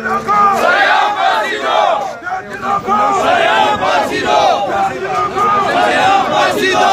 Sayang Basiro! Sayang Basiro!